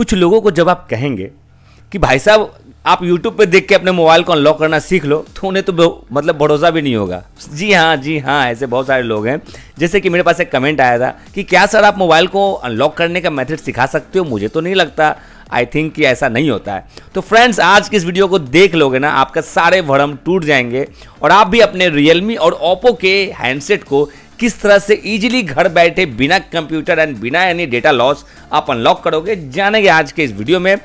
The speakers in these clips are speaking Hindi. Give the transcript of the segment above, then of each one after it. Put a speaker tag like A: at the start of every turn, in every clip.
A: कुछ लोगों को जब आप कहेंगे कि भाई साहब, आप YouTube पे देख के अपने मोबाइल को अनलॉक करना सीख लो तो उन्हें तो मतलब भरोसा भी नहीं होगा। जी हाँ जी हाँ ऐसे बहुत सारे लोग हैं। जैसे कि मेरे पास एक कमेंट आया था कि क्या सर आप मोबाइल को अनलॉक करने का मेथड सिखा सकते हो? मुझे तो नहीं लगता। आई थिंक कि ऐसा नहीं होता है। तो फ्रेंड्स आज की इस वीडियो को देख लोगे ना, आपका सारे भरम टूट जाएँगे और आप भी अपने रियलमी और ओप्पो के हैंडसेट को किस तरह से इजीली घर बैठे बिना कंप्यूटर एंड बिना एनी डेटा लॉस आप अनलॉक करोगे, जानेंगे आज के इस वीडियो में।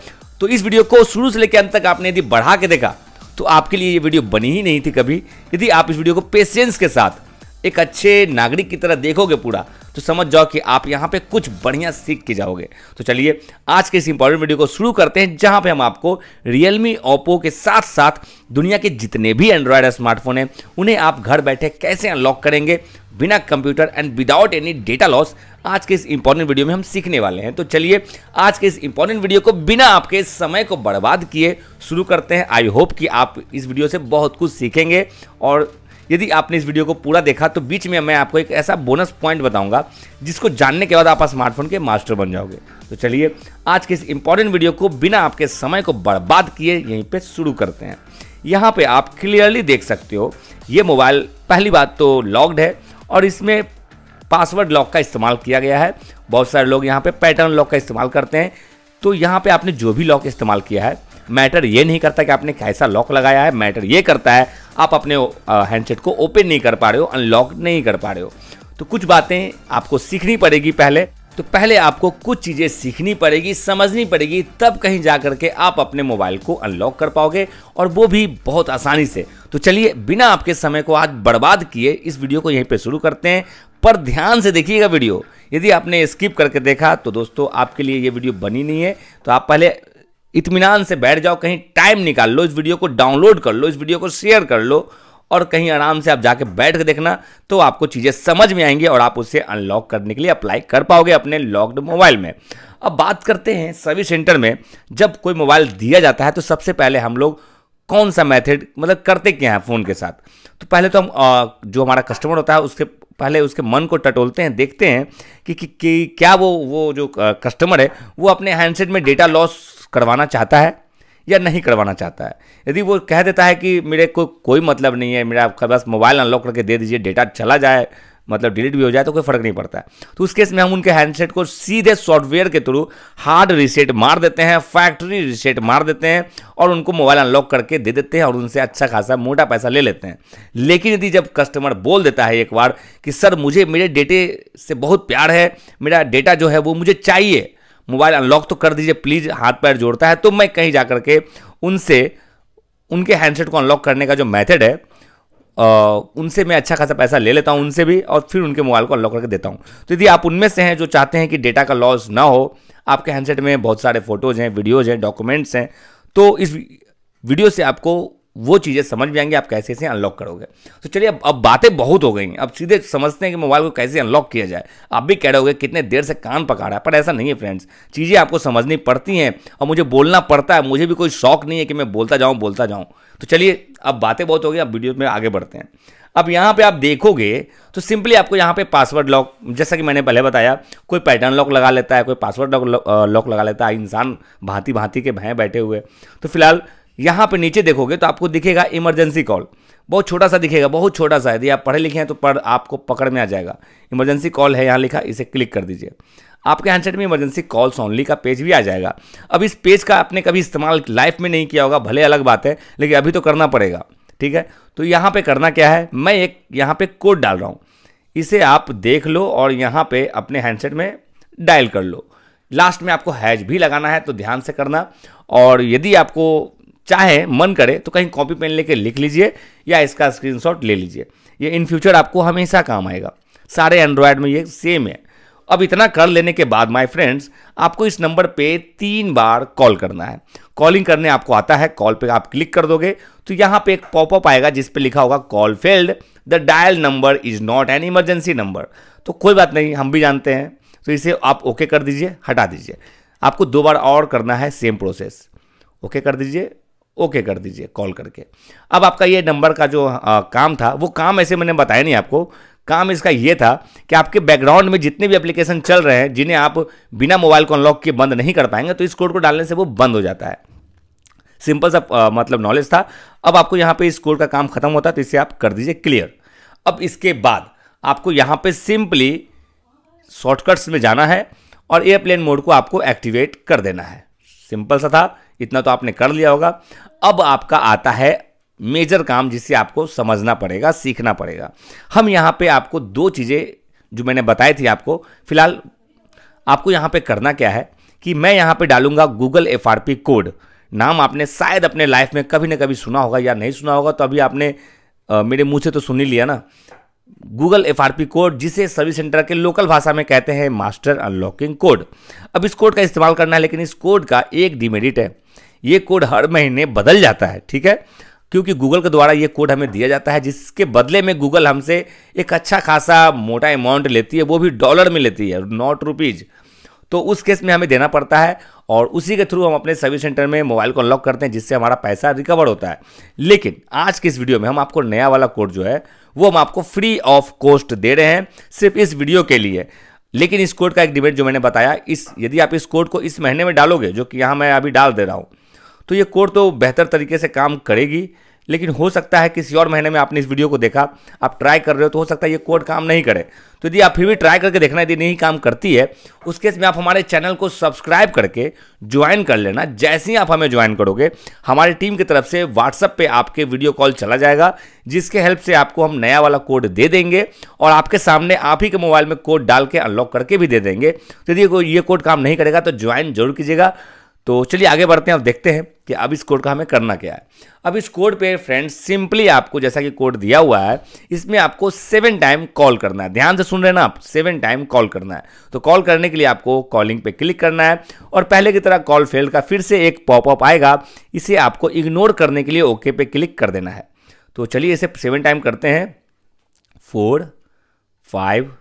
A: तो इस वीडियो को शुरू से लेकर अंत तक आपने यदि बढ़ा के देखा तो आपके लिए ये वीडियो बनी ही नहीं थी कभी। यदि आप इस वीडियो को पेशेंस के साथ एक अच्छे नागरिक की तरह देखोगे पूरा तो समझ जाओ कि आप यहाँ पे कुछ बढ़िया सीख के जाओगे। तो चलिए, आज के इस इंपॉर्टेंट वीडियो को शुरू करते हैं, जहाँ पे हम आपको रियलमी ओप्पो के साथ साथ दुनिया के जितने भी एंड्रॉयड स्मार्टफ़ोन हैं, उन्हें आप घर बैठे कैसे अनलॉक करेंगे बिना computer and without any data loss आज के इस इंपॉर्टेंट वीडियो में हम सीखने वाले हैं। तो चलिए, आज के इस इंपॉर्टेंट वीडियो को बिना आपके समय को बर्बाद किए शुरू करते हैं। आई होप कि आप इस वीडियो से बहुत कुछ सीखेंगे और यदि आपने इस वीडियो को पूरा देखा तो बीच में मैं आपको एक ऐसा बोनस पॉइंट बताऊँगा, जिसको जानने के बाद आप स्मार्टफ़ोन के मास्टर बन जाओगे। तो चलिए, आज के इस इंपॉर्टेंट वीडियो को बिना आपके समय को बर्बाद किए यहीं पर शुरू करते हैं। यहाँ पे आप क्लियरली देख सकते हो, ये मोबाइल पहली बात तो लॉक्ड है, और इसमें पासवर्ड लॉक का इस्तेमाल किया गया है। बहुत सारे लोग यहाँ पे पैटर्न लॉक का इस्तेमाल करते हैं। तो यहाँ पे आपने जो भी लॉक इस्तेमाल किया है मैटर ये नहीं करता कि आपने कैसा लॉक लगाया है मैटर ये करता है आप अपने हैंडसेट को ओपन नहीं कर पा रहे हो अनलॉक नहीं कर पा रहे हो। तो कुछ बातें आपको सीखनी पड़ेगी पहले। तो पहले आपको कुछ चीज़ें सीखनी पड़ेगी, समझनी पड़ेगी, तब कहीं जा करके आप अपने मोबाइल को अनलॉक कर पाओगे और वो भी बहुत आसानी से। तो चलिए, बिना आपके समय को आज बर्बाद किए इस वीडियो को यहीं पे शुरू करते हैं। पर ध्यान से देखिएगा वीडियो। यदि आपने स्किप करके देखा तो दोस्तों, आपके लिए ये वीडियो बनी नहीं है। तो आप पहले इतमान से बैठ जाओ, कहीं टाइम निकाल लो इस वीडियो को डाउनलोड कर लो, इस वीडियो को शेयर कर लो और कहीं आराम से आप जाके बैठ के देखना तो आपको चीज़ें समझ में आएँगी और आप उसे अनलॉक करने के लिए अप्लाई कर पाओगे अपने लॉक्ड मोबाइल में। अब बात करते हैं सर्विस सेंटर में, जब कोई मोबाइल दिया जाता है तो सबसे पहले हम लोग कौन सा मेथड मतलब करते क्या हैं फ़ोन के साथ? तो पहले तो हम जो हमारा कस्टमर होता है उसके पहले उसके मन को टटोलते हैं देखते हैं कि, कि, कि क्या वो वो जो कस्टमर है वो अपने हैंडसेट में डेटा लॉस करवाना चाहता है या नहीं करवाना चाहता है? यदि वो कह देता है कि मेरे को कोई मतलब नहीं है मेरा बस मोबाइल अनलॉक करके दे दीजिए डेटा चला जाए मतलब डिलीट भी हो जाए तो कोई फ़र्क नहीं पड़ता है। तो उस केस में हम उनके हैंडसेट को सीधे सॉफ्टवेयर के थ्रू हार्ड रिसेट मार देते हैं, फैक्ट्री रिसेट मार देते हैं और उनको मोबाइल अनलॉक करके दे देते हैं और उनसे अच्छा खासा मोटा पैसा ले लेते हैं। लेकिन यदि जब कस्टमर बोल देता है एक बार कि, सर, मुझे मेरे डेटे से बहुत प्यार है, मेरा डेटा जो है वो मुझे चाहिए, मोबाइल अनलॉक तो कर दीजिए, प्लीज़ हाथ पैर जोड़ता है तो मैं कहीं जा करके उनसे, उनके हैंडसेट को अनलॉक करने का जो मेथड है उनसे मैं अच्छा खासा पैसा ले लेता हूँ उनसे भी और फिर उनके मोबाइल को अनलॉक करके देता हूँ। तो यदि आप उनमें से हैं जो चाहते हैं कि डेटा का लॉस ना हो, आपके हैंडसेट में बहुत सारे फ़ोटोज़ हैं वीडियोज़ हैं डॉक्यूमेंट्स हैं तो इस वीडियो से आपको वो चीज़ें समझ में आएँगी, आप कैसे इसे अनलॉक करोगे। तो चलिए, अब अब बातें बहुत हो गई अब सीधे समझते हैं कि मोबाइल को कैसे अनलॉक किया जाए। आप भी कह रहे हो कितने देर से कान पका रहा है, पर ऐसा नहीं है फ्रेंड्स चीज़ें आपको समझनी पड़ती हैं और मुझे बोलना पड़ता है। मुझे भी कोई शौक नहीं है कि मैं बोलता जाऊँ बोलता जाऊँ। तो चलिए, अब बातें बहुत हो गई, अब वीडियो में आगे बढ़ते हैं। अब यहाँ पे आप देखोगे तो सिंपली आपको यहाँ पे पासवर्ड लॉक जैसा कि मैंने पहले बताया, कोई पैटर्न लॉक लगा लेता है, कोई पासवर्ड लॉक लॉक लगा लेता है, इंसान भांति भांति के भय बैठे हुए। तो फ़िलहाल यहाँ पे नीचे देखोगे तो आपको दिखेगा इमरजेंसी कॉल। बहुत छोटा सा दिखेगा, बहुत छोटा सा। यदि आप पढ़े लिखे हैं तो पढ़, आपको पकड़ में आ जाएगा। इमरजेंसी कॉल है, यहाँ लिखा, इसे क्लिक कर दीजिए। आपके हैंडसेट में इमरजेंसी कॉल्स ओनली का पेज भी आ जाएगा। अब इस पेज का आपने कभी इस्तेमाल लाइफ में नहीं किया होगा, भले अलग बात है, लेकिन अभी तो करना पड़ेगा, ठीक है? तो यहाँ पे करना क्या है? मैं एक, यहाँ पे कोड डाल रहा हूँ। इसे आप देख लो और यहाँ पे अपने हैंडसेट में डायल कर लो। लास्ट में आपको हैज़ भी लगाना है तो ध्यान से करना। और यदि आपको चाहे मन करे तो कहीं कॉपी पेन लेके लिख लीजिए या इसका स्क्रीनशॉट ले लीजिए। ये इन फ्यूचर आपको हमेशा काम आएगा। सारे एंड्रॉयड में ये सेम है। अब इतना कर लेने के बाद माय फ्रेंड्स आपको इस नंबर पे तीन बार कॉल करना है। कॉलिंग करने आपको आता है कॉल पे आप क्लिक कर दोगे तो यहाँ पे एक पॉपअप आएगा जिस पे लिखा होगा call failed the dial number is not an emergency number तो कोई बात नहीं, हम भी जानते हैं। तो इसे आप ओके कर दीजिए, हटा दीजिए। आपको दो बार और करना है सेम प्रोसेस ओके कर दीजिए ओके कर दीजिए कॉल करके। अब आपका ये नंबर का जो आ, काम था वो काम ऐसे मैंने बताया नहीं आपको। काम इसका ये था कि आपके बैकग्राउंड में जितने भी एप्लीकेशन चल रहे हैं जिन्हें आप बिना मोबाइल को अनलॉक किए बंद नहीं कर पाएँगे तो इस कोड को डालने से वो बंद हो जाता है। सिंपल सा आ, मतलब नॉलेज था। अब आपको यहाँ पे इस कोड का काम खत्म होता है तो इसे आप कर दीजिए क्लियर अब इसके बाद आपको यहाँ पे सिंपली शॉर्टकट्स में जाना है और एयरप्लेन मोड को आपको एक्टिवेट कर देना है। सिंपल सा था इतना तो आपने कर लिया होगा। अब आपका आता है मेजर काम जिसे आपको समझना पड़ेगा सीखना पड़ेगा। हम यहाँ पे आपको दो चीज़ें जो मैंने बताई थी आपको। फ़िलहाल आपको यहाँ पे करना क्या है कि मैं यहाँ पे डालूँगा गूगल एफआरपी कोड नाम आपने शायद अपने लाइफ में कभी ना कभी सुना होगा या नहीं सुना होगा तो अभी आपने आ, मेरे मुँह से तो सुन ही लिया ना। गूगल एफ़ कोड, जिसे सर्विस सेंटर के लोकल भाषा में कहते हैं मास्टर अनलॉकिंग कोड। अब इस कोड का इस्तेमाल करना है, लेकिन इस कोड का एक डिमेरिट है। ये कोड हर महीने बदल जाता है, ठीक है? क्योंकि गूगल के द्वारा ये कोड हमें दिया जाता है, जिसके बदले में गूगल हमसे एक अच्छा खासा मोटा अमाउंट लेती है, वो भी डॉलर में लेती है नॉट रुपीज़ तो उस केस में हमें देना पड़ता है और उसी के थ्रू हम अपने सर्विस सेंटर में मोबाइल को अनलॉक करते हैं, जिससे हमारा पैसा रिकवर होता है। लेकिन आज के इस वीडियो में हम आपको नया वाला कोड जो है, वो हम आपको फ्री ऑफ़ कॉस्ट दे रहे हैं सिर्फ़ इस वीडियो के लिए। लेकिन इस कोड का एक डिबेट जो मैंने बताया, इस, यदि आप इस कोड को इस महीने में डालोगे, जो कि यहाँ मैं अभी डाल दे रहा हूँ तो ये कोड तो बेहतर तरीके से काम करेगी। लेकिन हो सकता है किसी और महीने में आपने इस वीडियो को देखा, आप ट्राई कर रहे हो तो हो सकता है ये कोड काम नहीं करे। तो यदि आप फिर भी ट्राई करके देखना, यदि नहीं काम करती है, उस केस में आप हमारे चैनल को सब्सक्राइब करके ज्वाइन कर लेना। जैसे ही आप हमें ज्वाइन करोगे, हमारी टीम की तरफ़ से व्हाट्सअप पे आपके वीडियो कॉल चला जाएगा, जिसके हेल्प से आपको हम नया वाला कोड दे देंगे और आपके सामने आप ही के मोबाइल में कोड डाल के अनलॉक करके भी दे देंगे। तो यदि ये कोड काम नहीं करेगा तो ज्वाइन ज़रूर कीजिएगा। तो चलिए आगे बढ़ते हैं, अब देखते हैं कि अब इस कोड का हमें करना क्या है। अब इस कोड पे फ्रेंड्स सिंपली आपको जैसा कि कोड दिया हुआ है, इसमें आपको सेवन टाइम कॉल करना है। ध्यान से सुन रहे हैं ना आप? सेवन टाइम कॉल करना है। तो कॉल करने के लिए आपको कॉलिंग पे क्लिक करना है और पहले की तरह कॉल फेल का फिर से एक पॉपअप आएगा। इसे आपको इग्नोर करने के लिए ओके पे क्लिक कर देना है। तो चलिए इसे सेवन टाइम करते हैं। Four five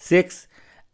A: six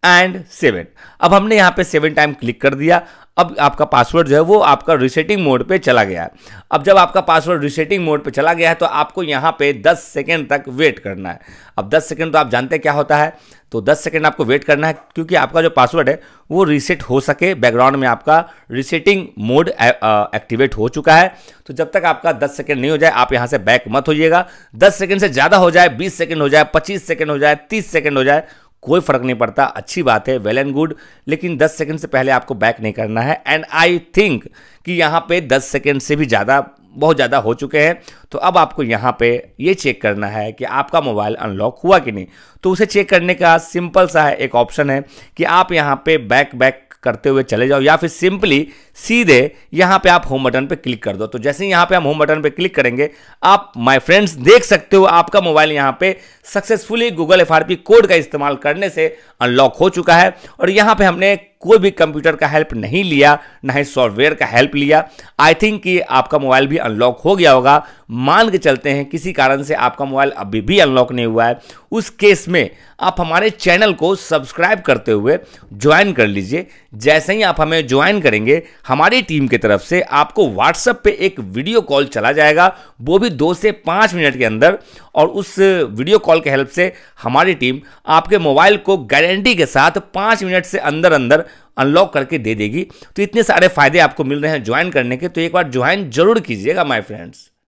A: and seven अब हमने यहाँ पे सेवन टाइम क्लिक कर दिया। अब आपका पासवर्ड जो है वो आपका रिसेटिंग मोड पे चला गया। है अब जब आपका पासवर्ड रिसेटिंग मोड पे चला गया है तो आपको यहाँ पे 10 सेकेंड तक वेट करना है। अब 10 सेकेंड तो आप जानते हैं क्या होता है? तो 10 सेकेंड आपको वेट करना है, क्योंकि आपका जो पासवर्ड है, वो रीसेट हो सके। बैकग्राउंड में आपका रिसेटिंग मोड एक्टिवेट हो चुका है। तो जब तक आपका 10 सेकेंड नहीं हो जाए, आप यहाँ से बैक मत होइएगा। 10 सेकेंड से ज़्यादा हो जाए 20 सेकेंड हो जाए 25 सेकेंड हो जाए 30 सेकेंड हो जाए कोई फ़र्क नहीं पड़ता। अच्छी बात है वेल एंड गुड लेकिन 10 सेकंड से पहले आपको बैक नहीं करना है। एंड आई थिंक कि यहाँ पे 10 सेकंड से भी ज़्यादा, बहुत ज़्यादा हो चुके हैं। तो अब आपको यहाँ पे ये चेक करना है कि आपका मोबाइल अनलॉक हुआ कि नहीं। तो उसे चेक करने का सिंपल सा है एक ऑप्शन है कि आप यहाँ पे बैक बैक करते हुए चले जाओ या फिर सिंपली सीधे यहाँ पे आप होम बटन पे क्लिक कर दो। तो जैसे ही यहाँ पे हम होम बटन पे क्लिक करेंगे, आप माय फ्रेंड्स देख सकते हो आपका मोबाइल यहाँ पे सक्सेसफुली गूगल एफआरपी कोड का इस्तेमाल करने से अनलॉक हो चुका है। और यहाँ पे हमने कोई भी कंप्यूटर का हेल्प नहीं लिया, ना ही सॉफ्टवेयर का हेल्प लिया। आई थिंक कि आपका मोबाइल भी अनलॉक हो गया होगा। मान के चलते हैं, किसी कारण से आपका मोबाइल अभी भी अनलॉक नहीं हुआ है। उस केस में आप हमारे चैनल को सब्सक्राइब करते हुए ज्वाइन कर लीजिए। जैसे ही आप हमें ज्वाइन करेंगे, हमारी टीम की तरफ़ से आपको व्हाट्सएप पे एक वीडियो कॉल चला जाएगा। वो भी दो से पाँच मिनट के अंदर। और उस वीडियो कॉल के हेल्प से हमारी टीम आपके मोबाइल को गारंटी के साथ पाँच मिनट से अंदर अंदर अनलॉक करके दे देगी। तो इतने सारे फ़ायदे आपको मिल रहे हैं ज्वाइन करने के तो एक बार ज्वाइन ज़रूर कीजिएगा माई फ्रेंड्स